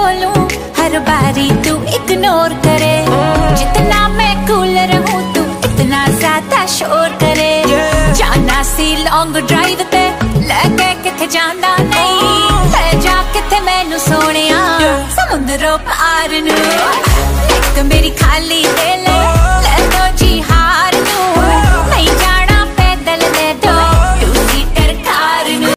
बोलूँ हर बारी तू इग्नोर करे। जितना मैं कूल रहूँ तू इतना ज़्यादा शोर करे। जाना सी लॉन्ग ड्राइव ते लगे किथे जाना नहीं। oh. ले जा किथे मैनू सोनिया समुद्रों पार नू। ਇੱਕ ਮੇਰੀ ਖਾਲੀ ਦੇ